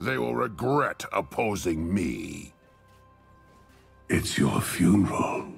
They will regret opposing me. It's your funeral.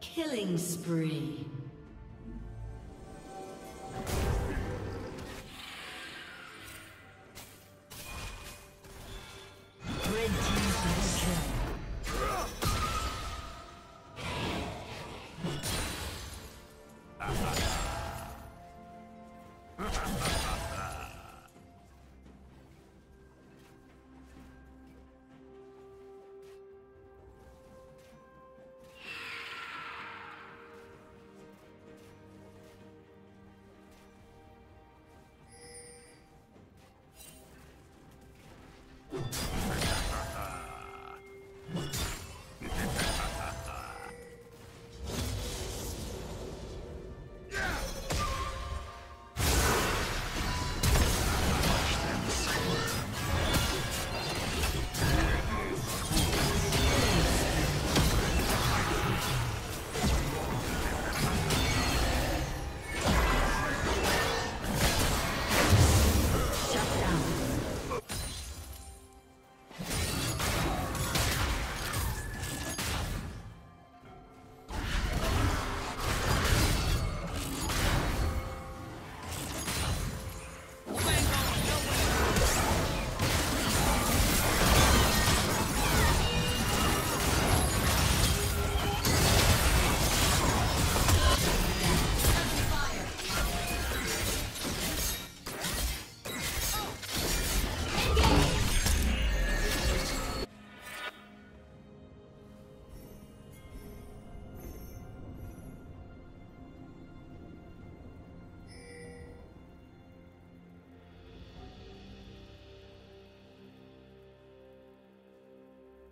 Killing spree.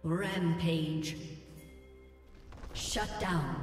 Rampage. Shut down.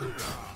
Hoorah!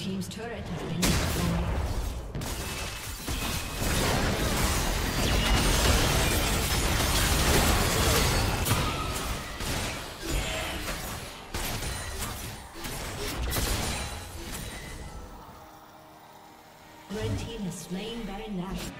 Team's turret has been destroyed. Slain Baron Nashor.